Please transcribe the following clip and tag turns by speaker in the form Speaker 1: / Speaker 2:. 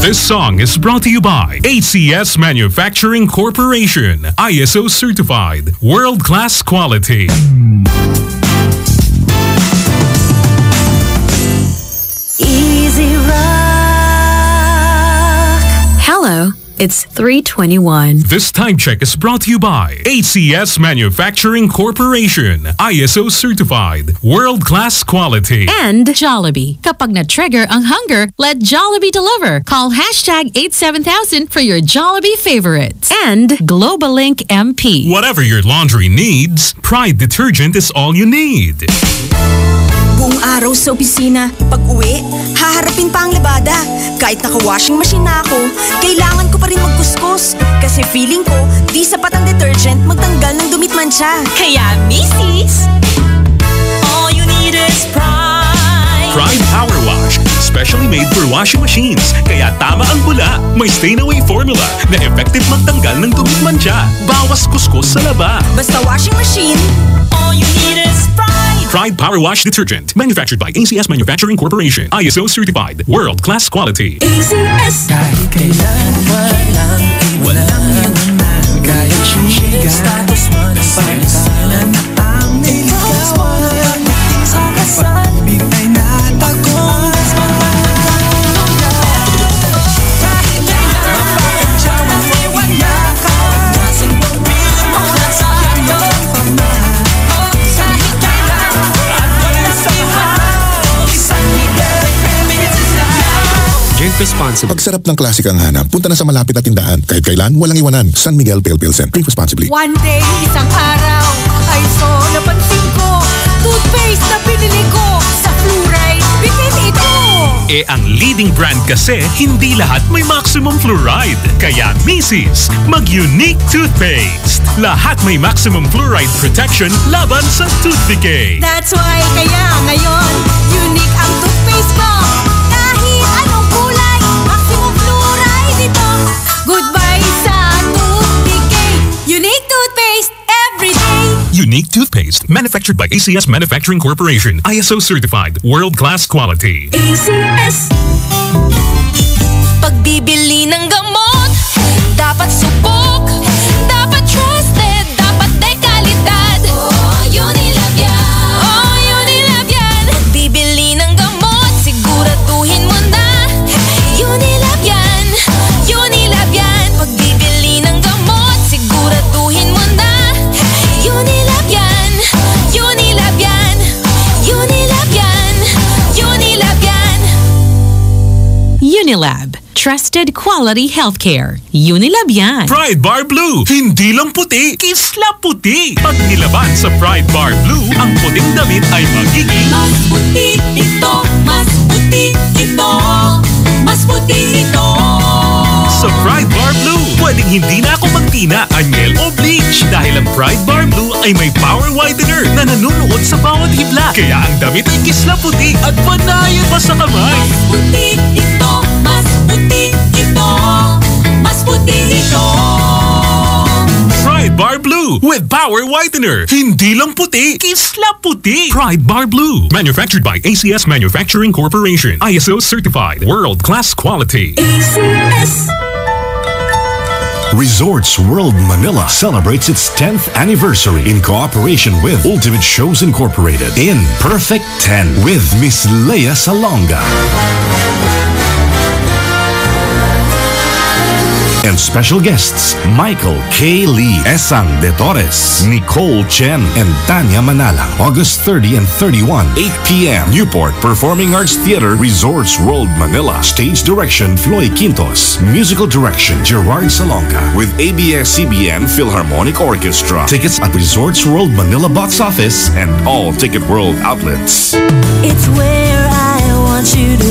Speaker 1: This song is brought to you by ACS Manufacturing Corporation. ISO certified. World class quality.
Speaker 2: Easy Rock. Hello, it's 321.
Speaker 1: This time check is brought to you by ACS Manufacturing Corporation. ISO certified. World class quality.
Speaker 2: And
Speaker 3: Jollibee. Kapag na-trigger ang hunger, let Jollibee deliver. Call hashtag 87000 for your Jollibee favorites.
Speaker 2: and
Speaker 3: Global Link MP.
Speaker 1: Whatever your laundry needs, Pride detergent is all you need.
Speaker 4: Buong araw sa opisina, pag uwi, haharapin pa ang labada. Kahit naka-washing machine na ako, kailangan ko pa rin magkuskus. Kasi feeling ko, di sapat ang detergent magtanggal ng dumit mancha. Kaya, misis, all you need is pride.
Speaker 1: Pride Power Wash. Specially made for washing machines. Kaya tama ang bula. May stain-away formula na effective magtanggal ng dumit mancha. Bawas kuskus sa laba.
Speaker 4: Basta washing machine, pride.
Speaker 1: Power Wash Detergent. Manufactured by ACS Manufacturing Corporation. ISO certified. World class quality.
Speaker 4: ACS.
Speaker 5: Responsibly.
Speaker 6: Pagsarap ng klasik ang hanap, punta na sa malapit na tindahan. Kahit kailan, walang iwanan. San Miguel Pale Pilsen. Drink responsibly.
Speaker 4: One day, isang araw, ay so napansin ko, toothpaste na binili ko sa fluoride, bitin ito.
Speaker 1: Eh ang leading brand kasi, hindi lahat may maximum fluoride. Kaya misis, mag-unique toothpaste. Lahat may maximum fluoride protection laban sa tooth decay.
Speaker 4: That's why kaya ngayon, unique ang toothpaste ko. Unique toothpaste,
Speaker 1: manufactured by ACS Manufacturing Corporation. ISO certified. World class quality.
Speaker 4: ACS. Pagbibili ng gamot, Unilab.
Speaker 3: Trusted quality healthcare. Unilab yan.
Speaker 1: Pride Bar Blue. Hindi lang puti, kisla puti. Pag nilaban sa Pride Bar Blue, ang puting damit ay magiging
Speaker 4: Mas puti ito, mas puti ito, mas puti ito.
Speaker 1: sa Pride Bar Blue. Pwedeng hindi na ako magtina, anyel o bleach dahil ang Pride Bar Blue ay may power whitener na nanunuot sa bawat hibla. Kaya ang damit ay kisla puti at panayan pa sa kamay.
Speaker 4: Mas puti ito,
Speaker 1: Blue with power whitener. Hindi lang puti, kisla puti. Pride Bar Blue. Manufactured by ACS Manufacturing Corporation. ISO certified. World class quality.
Speaker 4: ACS.
Speaker 7: Resorts World Manila celebrates its 10th anniversary in cooperation with Ultimate Shows Incorporated in Perfect 10 with Miss Lea Salonga. And special guests Michael K. Lee, Esang De Torres, Nicole Chen, and Tanya Manalang. August 30 and 31, 8 p.m. Newport Performing Arts Theater, Resorts World Manila. Stage direction Floy Quintos. Musical direction Gerard Salonga with ABS-CBN Philharmonic Orchestra. Tickets at Resorts World Manila box office and all Ticket World outlets.
Speaker 4: It's where I want you to